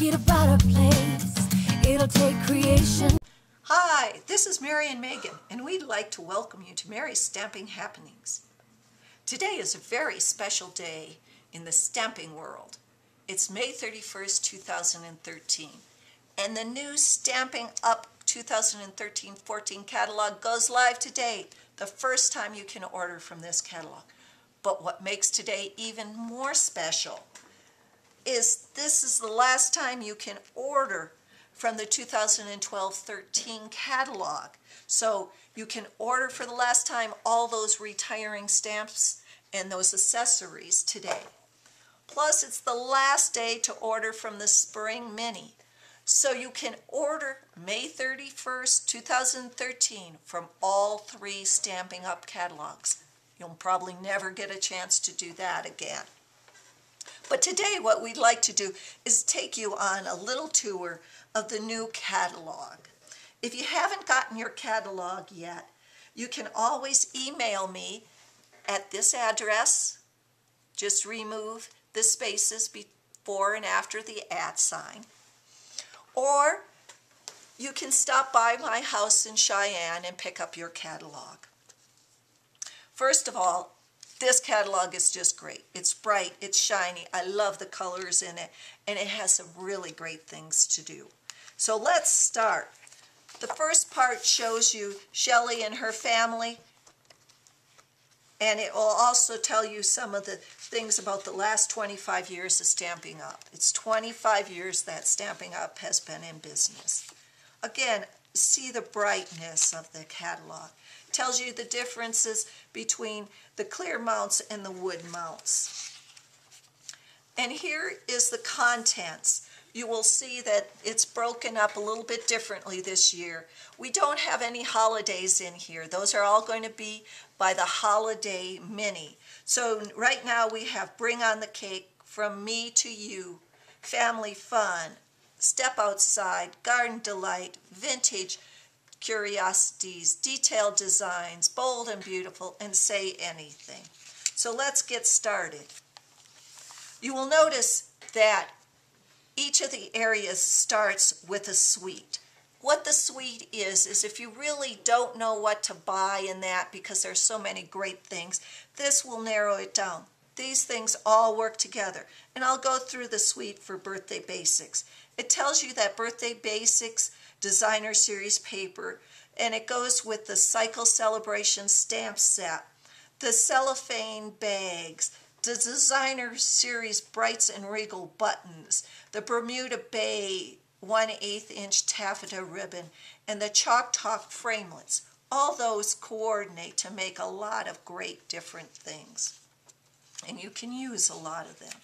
make it a better place. It'll take creation. Hi, this is Mary and Megan, and we'd like to welcome you to Mary's Stamping Happenings. Today is a very special day in the stamping world. It's May 31st, 2013, and the new Stampin' Up 2013-14 catalog goes live today, the first time you can order from this catalog. But what makes today even more special is this is the last time you can order from the 2012-13 catalog. So you can order for the last time all those retiring stamps and those accessories today. Plus, it's the last day to order from the Spring Mini. So you can order May 31st, 2013 from all three Stampin' Up catalogs. You'll probably never get a chance to do that again. But today what we'd like to do is take you on a little tour of the new catalog. If you haven't gotten your catalog yet, you can always email me at this address. Just remove the spaces before and after the at sign. Or you can stop by my house in Cheyenne and pick up your catalog. First of all, this catalog is just great. It's bright, it's shiny, I love the colors in it, and it has some really great things to do. So let's start. The first part shows you Shelley and her family, and it will also tell you some of the things about the last 25 years of Stampin' Up. It's 25 years that Stampin' Up has been in business. Again, see the brightness of the catalog tells you the differences between the clear mounts and the wood mounts. And here is the contents. You will see that it's broken up a little bit differently this year. We don't have any holidays in here. Those are all going to be by the Holiday Mini. So right now we have Bring on the Cake, From Me to You, Family Fun, Step Outside, Garden Delight, Vintage, curiosities, detailed designs, bold and beautiful, and say anything. So let's get started. You will notice that each of the areas starts with a suite. What the suite is, is if you really don't know what to buy in that because there's so many great things, this will narrow it down. These things all work together. And I'll go through the suite for Birthday Basics. It tells you that Birthday Basics designer series paper and it goes with the cycle celebration stamp set the cellophane bags the designer series brights and regal buttons the bermuda bay 1 8 inch taffeta ribbon and the chalk talk framelits. All those coordinate to make a lot of great different things. And you can use a lot of them.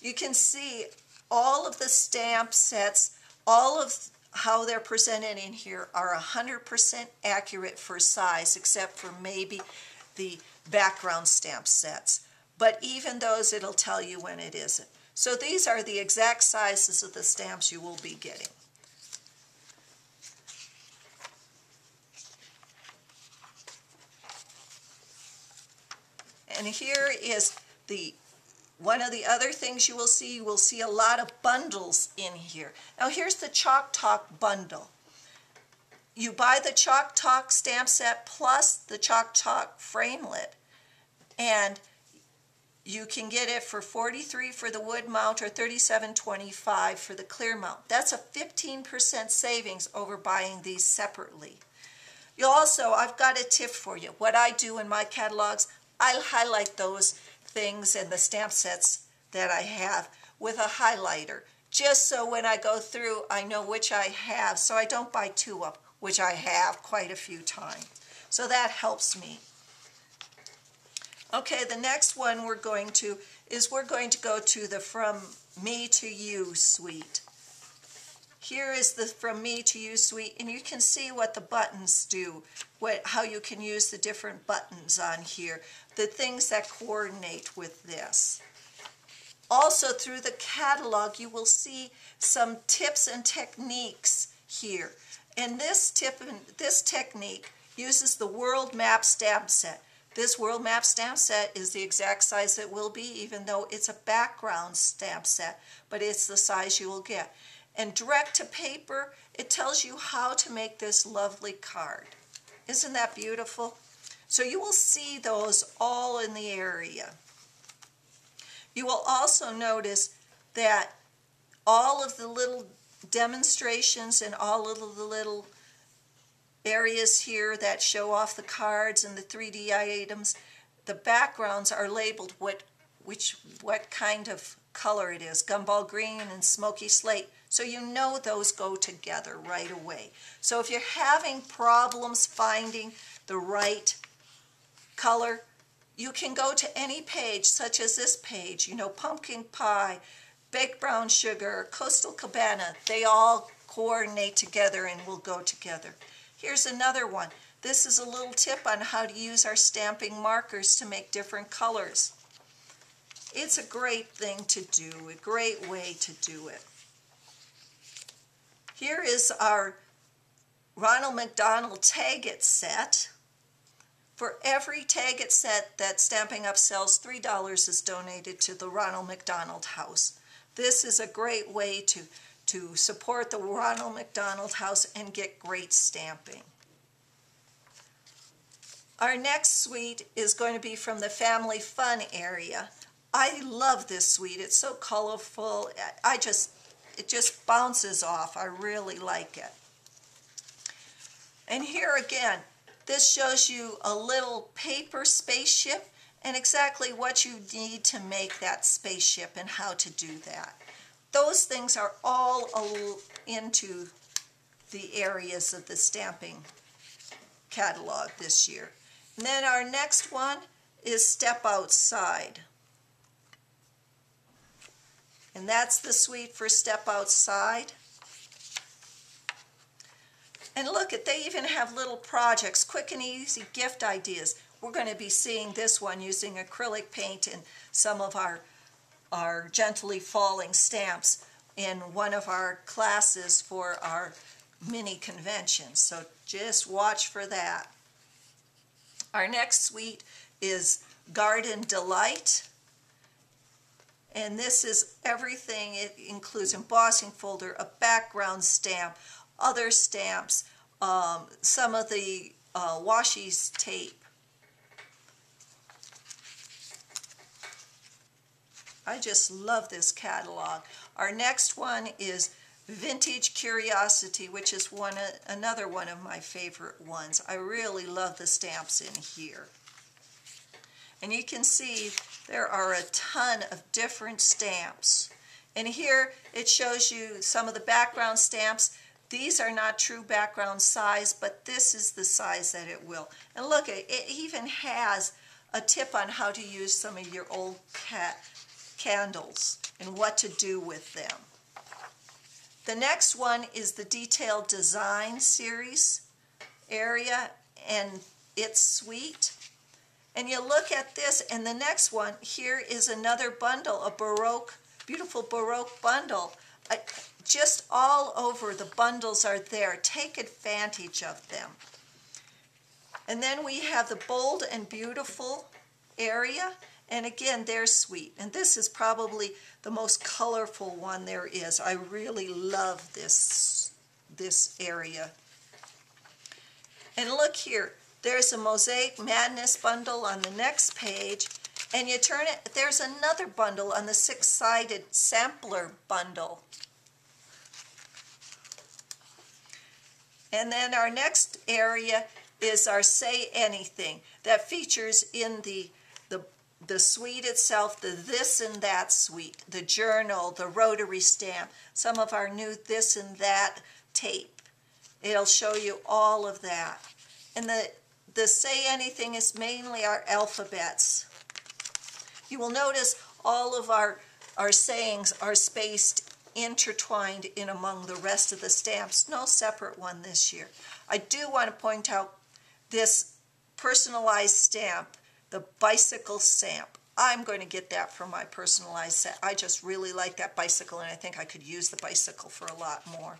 You can see all of the stamp sets all of how they're presented in here are 100% accurate for size, except for maybe the background stamp sets. But even those, it'll tell you when it isn't. So these are the exact sizes of the stamps you will be getting. And here is the one of the other things you will see, you will see a lot of bundles in here. Now here's the Chalk Talk bundle. You buy the Chalk Talk stamp set plus the Chalk Talk framelit and you can get it for 43 for the wood mount or 37.25 for the clear mount. That's a 15% savings over buying these separately. You also, I've got a tip for you. What I do in my catalogs, I'll highlight those things and the stamp sets that I have with a highlighter just so when I go through I know which I have so I don't buy two up which I have quite a few times. So that helps me. Okay the next one we're going to is we're going to go to the from me to you suite. Here is the From Me to You suite, and you can see what the buttons do, what, how you can use the different buttons on here, the things that coordinate with this. Also, through the catalog, you will see some tips and techniques here. And this tip and this technique uses the world map stamp set. This world map stamp set is the exact size it will be, even though it's a background stamp set, but it's the size you will get. And direct to paper, it tells you how to make this lovely card. Isn't that beautiful? So you will see those all in the area. You will also notice that all of the little demonstrations and all of the little areas here that show off the cards and the 3D items, the backgrounds are labeled what which what kind of color it is, gumball green and smoky slate. So you know those go together right away. So if you're having problems finding the right color, you can go to any page such as this page, you know, pumpkin pie, baked brown sugar, coastal cabana, they all coordinate together and will go together. Here's another one. This is a little tip on how to use our stamping markers to make different colors. It's a great thing to do, a great way to do it. Here is our Ronald McDonald Tag It set. For every Tag It set that Stampin' Up! sells, $3 is donated to the Ronald McDonald House. This is a great way to to support the Ronald McDonald House and get great stamping. Our next suite is going to be from the Family Fun area. I love this suite. It's so colorful. I just, it just bounces off. I really like it. And here again, this shows you a little paper spaceship and exactly what you need to make that spaceship and how to do that those things are all into the areas of the stamping catalog this year. And then our next one is Step Outside. And that's the suite for Step Outside. And look at, they even have little projects, quick and easy gift ideas. We're going to be seeing this one using acrylic paint in some of our our gently falling stamps in one of our classes for our mini convention. So just watch for that. Our next suite is Garden Delight. And this is everything. It includes embossing folder, a background stamp, other stamps, um, some of the uh, washi tape, I just love this catalog. Our next one is Vintage Curiosity, which is one another one of my favorite ones. I really love the stamps in here. And you can see there are a ton of different stamps. And here it shows you some of the background stamps. These are not true background size, but this is the size that it will. And look, it even has a tip on how to use some of your old cat candles and what to do with them. The next one is the detailed design series area and it's sweet. And you look at this and the next one, here is another bundle, a Baroque, beautiful Baroque bundle. I, just all over the bundles are there. Take advantage of them. And then we have the bold and beautiful area and again, they're sweet. And this is probably the most colorful one there is. I really love this, this area. And look here, there's a Mosaic Madness bundle on the next page. And you turn it, there's another bundle on the six-sided sampler bundle. And then our next area is our Say Anything that features in the the the suite itself, the this and that suite, the journal, the rotary stamp, some of our new this and that tape. It'll show you all of that. And the, the say anything is mainly our alphabets. You will notice all of our, our sayings are spaced intertwined in among the rest of the stamps. No separate one this year. I do want to point out this personalized stamp the bicycle stamp. I'm going to get that for my personalized set. I just really like that bicycle and I think I could use the bicycle for a lot more.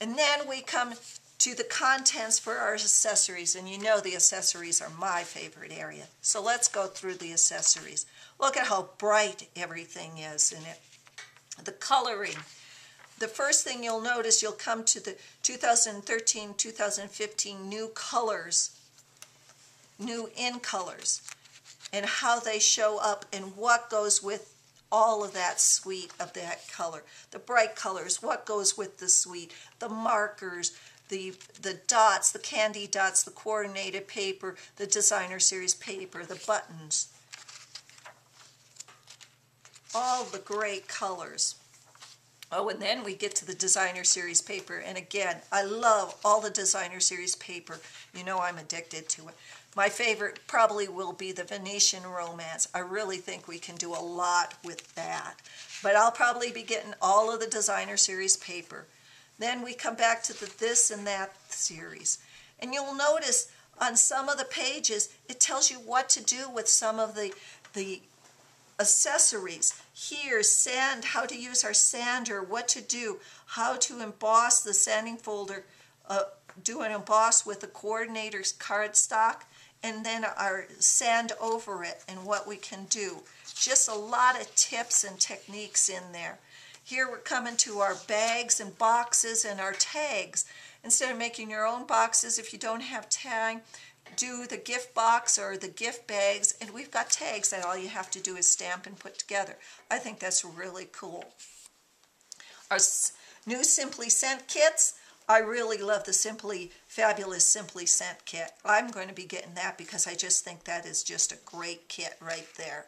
And then we come to the contents for our accessories. And you know the accessories are my favorite area. So let's go through the accessories. Look at how bright everything is in it. The coloring. The first thing you'll notice, you'll come to the 2013-2015 new colors, new in colors, and how they show up and what goes with all of that suite of that color. The bright colors, what goes with the suite, the markers, the, the dots, the candy dots, the coordinated paper, the designer series paper, the buttons. All the great colors. Oh, and then we get to the designer series paper. And again, I love all the designer series paper. You know I'm addicted to it. My favorite probably will be the Venetian Romance. I really think we can do a lot with that. But I'll probably be getting all of the designer series paper. Then we come back to the this and that series. And you'll notice on some of the pages, it tells you what to do with some of the, the accessories. Here, sand, how to use our sander, what to do, how to emboss the sanding folder, uh, do an emboss with the coordinator's cardstock, and then our sand over it and what we can do. Just a lot of tips and techniques in there. Here we're coming to our bags and boxes and our tags. Instead of making your own boxes, if you don't have time, do the gift box or the gift bags, and we've got tags that all you have to do is stamp and put together. I think that's really cool. Our new Simply Scent kits, I really love the Simply Fabulous Simply Scent kit. I'm going to be getting that because I just think that is just a great kit right there.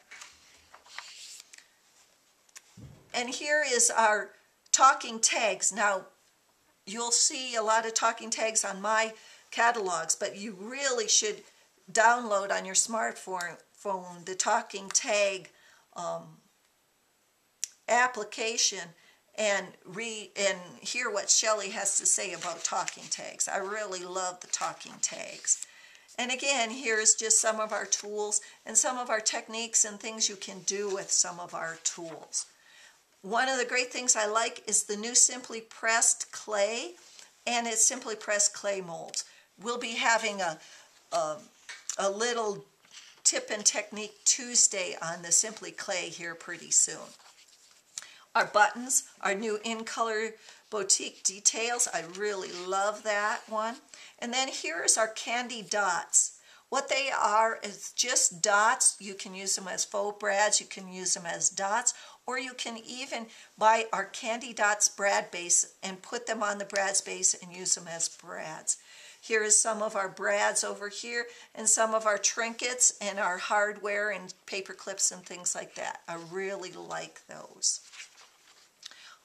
And here is our talking tags. Now, you'll see a lot of talking tags on my catalogs, but you really should download on your smartphone phone the talking tag um, application and read and hear what Shelley has to say about talking tags. I really love the talking tags. And again, here's just some of our tools and some of our techniques and things you can do with some of our tools. One of the great things I like is the new Simply Pressed clay and it's Simply Pressed clay molds. We'll be having a, a, a little tip and technique Tuesday on the Simply Clay here pretty soon. Our buttons, our new in color boutique details. I really love that one. And then here's our candy dots. What they are is just dots. You can use them as faux brads, you can use them as dots, or you can even buy our candy dots brad base and put them on the brad's base and use them as brads. Here is some of our brads over here and some of our trinkets and our hardware and paper clips and things like that. I really like those.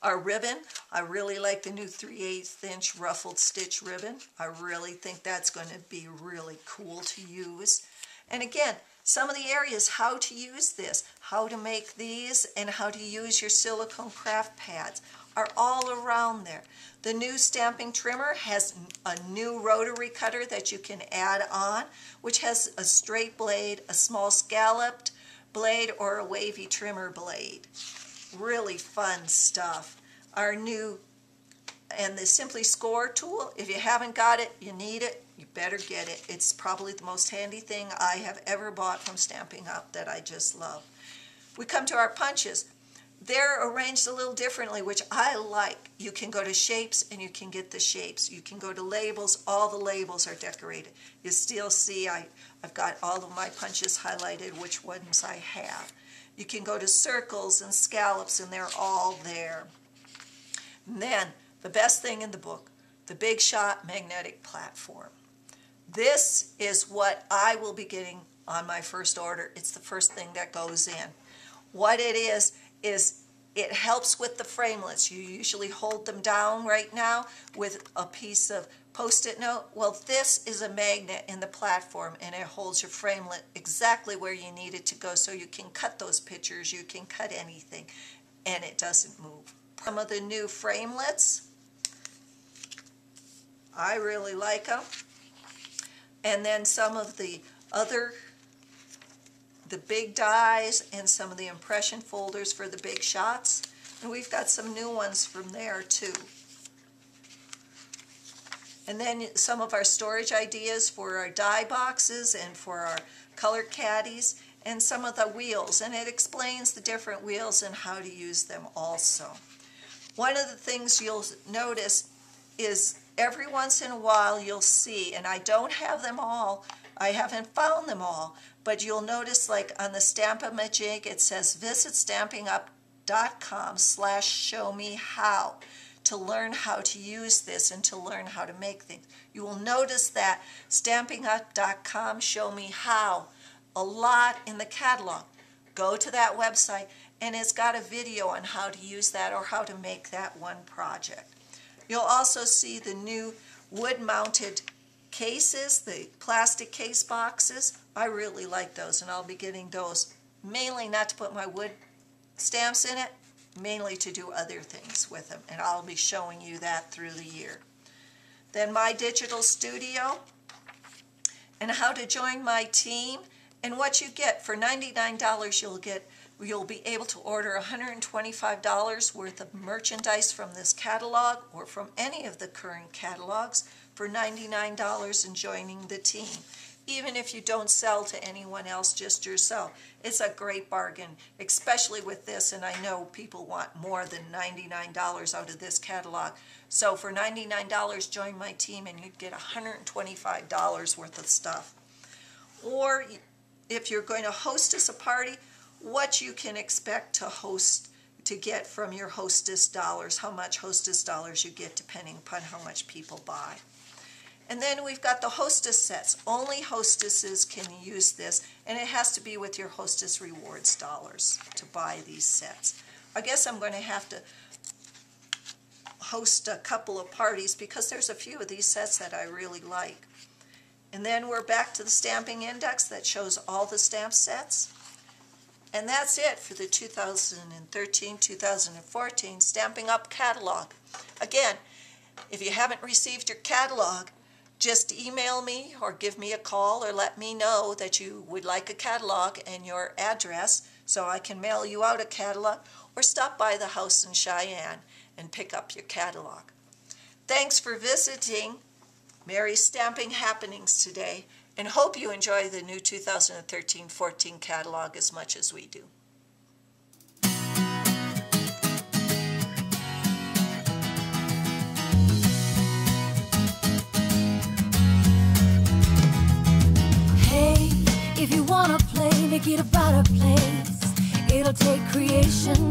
Our ribbon, I really like the new 3 8 inch ruffled stitch ribbon. I really think that's going to be really cool to use. And again, some of the areas how to use this, how to make these, and how to use your silicone craft pads are all around there. The new stamping trimmer has a new rotary cutter that you can add on, which has a straight blade, a small scalloped blade, or a wavy trimmer blade really fun stuff. Our new, and the Simply Score tool, if you haven't got it, you need it, you better get it. It's probably the most handy thing I have ever bought from Stampin' Up that I just love. We come to our punches. They're arranged a little differently, which I like. You can go to shapes and you can get the shapes. You can go to labels. All the labels are decorated. You still see I, I've got all of my punches highlighted, which ones I have. You can go to circles and scallops, and they're all there. And then, the best thing in the book, the Big Shot Magnetic Platform. This is what I will be getting on my first order. It's the first thing that goes in. What it is, is it helps with the framelits. You usually hold them down right now with a piece of post-it note. Well, this is a magnet in the platform and it holds your framelit exactly where you need it to go so you can cut those pictures, you can cut anything, and it doesn't move. Some of the new framelits, I really like them. And then some of the other, the big dies and some of the impression folders for the big shots. And we've got some new ones from there too. And then some of our storage ideas for our die boxes and for our color caddies and some of the wheels. And it explains the different wheels and how to use them also. One of the things you'll notice is every once in a while you'll see, and I don't have them all, I haven't found them all, but you'll notice like on the Stamp-A-Majig it says visit stampinup.com slash show me how to learn how to use this and to learn how to make things. You will notice that stampinup.com show me how a lot in the catalog. Go to that website and it's got a video on how to use that or how to make that one project. You'll also see the new wood-mounted cases, the plastic case boxes. I really like those and I'll be getting those mainly not to put my wood stamps in it, mainly to do other things with them and I'll be showing you that through the year. Then my digital studio and how to join my team and what you get for $99 you'll get You'll be able to order $125 worth of merchandise from this catalog or from any of the current catalogs for $99 and joining the team. Even if you don't sell to anyone else, just yourself. It's a great bargain, especially with this, and I know people want more than $99 out of this catalog. So for $99, join my team and you'd get $125 worth of stuff. Or if you're going to host us a party, what you can expect to host to get from your hostess dollars, how much hostess dollars you get depending upon how much people buy. And then we've got the hostess sets. Only hostesses can use this, and it has to be with your hostess rewards dollars to buy these sets. I guess I'm going to have to host a couple of parties because there's a few of these sets that I really like. And then we're back to the stamping index that shows all the stamp sets. And that's it for the 2013-2014 Stampin' Up! catalog. Again, if you haven't received your catalog, just email me or give me a call or let me know that you would like a catalog and your address so I can mail you out a catalog or stop by the house in Cheyenne and pick up your catalog. Thanks for visiting Mary's Stamping Happenings today and hope you enjoy the new 2013-14 catalog as much as we do. Hey, if you wanna play, make it about a place. It'll take creation.